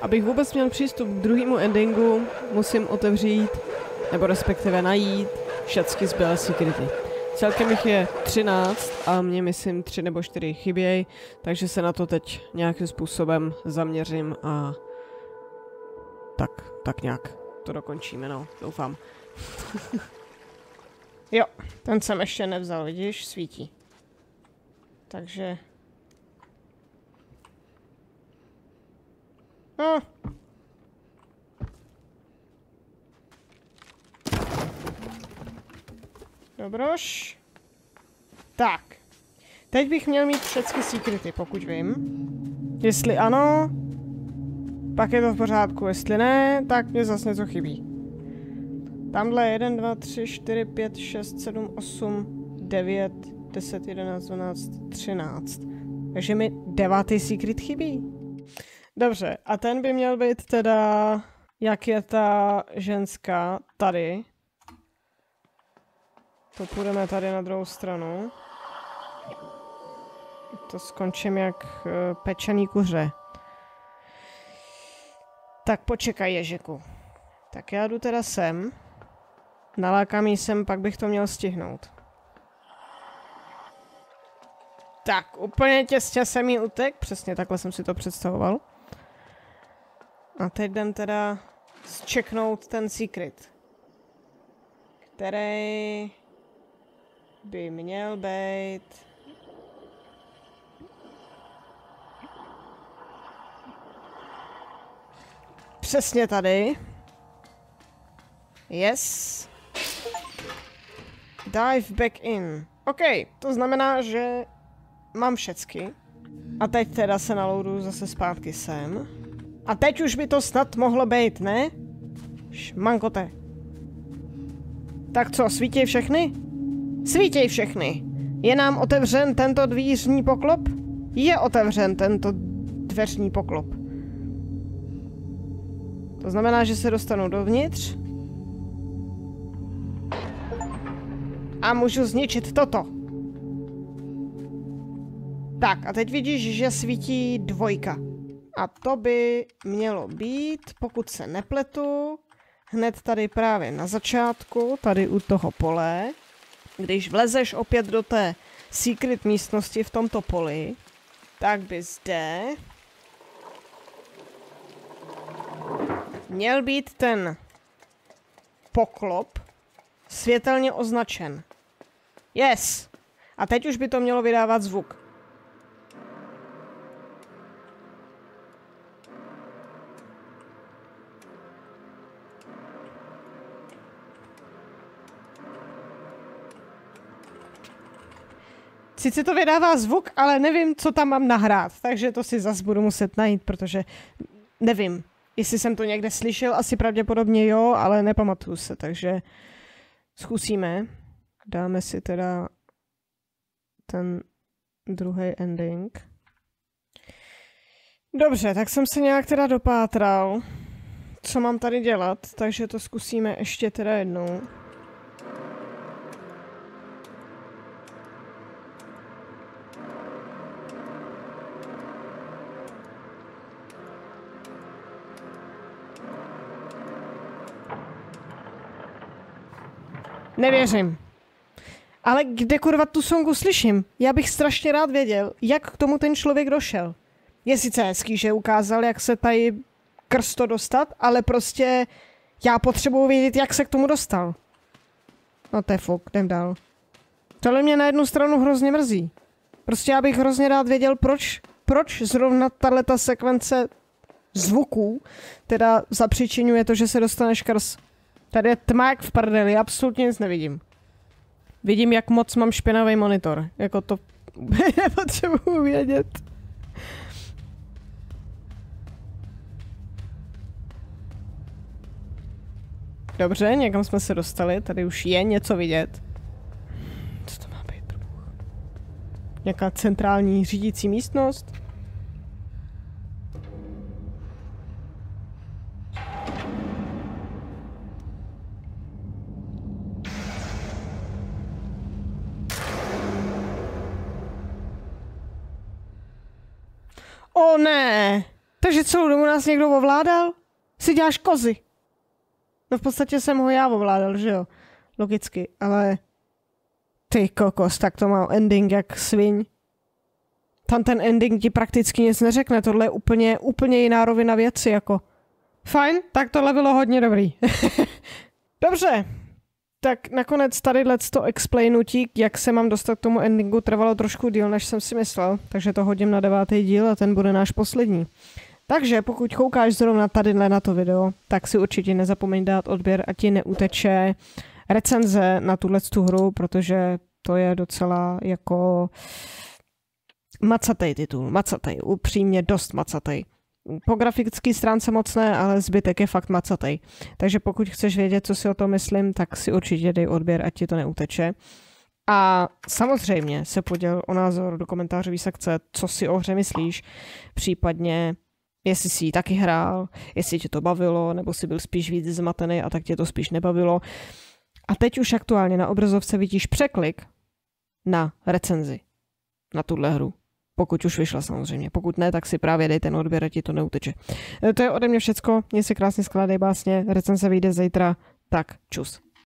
abych vůbec měl přístup k druhému endingu, musím otevřít, nebo respektive najít, všechny zbylé secrety. Celkem jich je 13 a mě myslím 3 nebo 4 chybějí, takže se na to teď nějakým způsobem zaměřím a tak, tak nějak to dokončíme, no, doufám. jo, ten jsem ještě nevzal, vidíš, svítí. Takže... No. Dobroš. Tak. Teď bych měl mít všechny secrety, pokud vím. Jestli ano, pak je to v pořádku. Jestli ne, tak mě zase něco chybí. Tamhle 1, 2, 3, 4, 5, 6, 7, 8, 9, 10, 11, 12, 13. Takže mi devátý secret chybí. Dobře, a ten by měl být teda, jak je ta ženská tady. To půjdeme tady na druhou stranu. To skončím jak uh, pečený kuře. Tak počkej, Ježiku. Tak já jdu teda sem. Nalákám jí sem, pak bych to měl stihnout. Tak, úplně těsně jsem jí utek, přesně takhle jsem si to představoval. A teď jdem teda zčeknout ten secret. Který by měl být... Přesně tady. Yes. Dive back in. OK, to znamená, že mám všecky. A teď teda se naloudu zase zpátky sem. A teď už by to snad mohlo být, ne? Šmankote. Tak co, svítěj všechny? Svítěj všechny. Je nám otevřen tento dvířní poklop? Je otevřen tento dveřní poklop. To znamená, že se dostanu dovnitř. A můžu zničit toto. Tak, a teď vidíš, že svítí dvojka. A to by mělo být, pokud se nepletu, hned tady právě na začátku, tady u toho pole. Když vlezeš opět do té secret místnosti v tomto poli, tak by zde měl být ten poklop světelně označen. Yes! A teď už by to mělo vydávat zvuk. Sice to vydává zvuk, ale nevím, co tam mám nahrát, takže to si zase budu muset najít, protože nevím, jestli jsem to někde slyšel, asi pravděpodobně jo, ale nepamatuju se, takže zkusíme. Dáme si teda ten druhý ending. Dobře, tak jsem se nějak teda dopátral, co mám tady dělat, takže to zkusíme ještě teda jednou. Nevěřím. Ale kde kurva tu songu slyším? Já bych strašně rád věděl, jak k tomu ten člověk došel. Je sice hezký, že ukázal, jak se tady krsto dostat, ale prostě já potřebuji vědět, jak se k tomu dostal. No to je fuk, jdem dál. Tohle mě na jednu stranu hrozně mrzí. Prostě já bych hrozně rád věděl, proč, proč zrovna tato sekvence zvuků teda zapříčinuje to, že se dostaneš krz Tady je tma jak v prdeli, absolutně nic nevidím. Vidím, jak moc mám špinavý monitor. Jako to nepotřebuji vědět. Dobře, někam jsme se dostali, tady už je něco vidět. Co to má být? Nějaká centrální řídící místnost? Takže celou dobu nás někdo ovládal? Si děláš kozy. No v podstatě jsem ho já ovládal, že jo? Logicky, ale ty kokos, tak to má ending jak sviň. Tam ten ending ti prakticky nic neřekne, tohle je úplně, úplně jiná rovina věci, jako. Fajn, tak tohle bylo hodně dobrý. Dobře, tak nakonec tady to explainutí, jak se mám dostat k tomu endingu, trvalo trošku díl, než jsem si myslel, takže to hodím na devátý díl a ten bude náš poslední. Takže pokud koukáš zrovna tady na to video, tak si určitě nezapomeň dát odběr, ať ti neuteče recenze na tuhle tu hru, protože to je docela jako macatej titul, macatej, upřímně dost macatej. Po grafické stránce moc ne, ale zbytek je fakt macatej. Takže pokud chceš vědět, co si o tom myslím, tak si určitě dej odběr, ať ti to neuteče. A samozřejmě se poděl o názor do komentářové sekce, co si o hře myslíš, případně jestli si ji taky hrál, jestli tě to bavilo, nebo si byl spíš víc zmatený a tak tě to spíš nebavilo. A teď už aktuálně na obrazovce vidíš překlik na recenzi na tuhle hru. Pokud už vyšla samozřejmě. Pokud ne, tak si právě dej ten odběr, a ti to neuteče. E, to je ode mě všecko. Měj se krásně skládej básně. Recenze vyjde zítra. Tak, čus.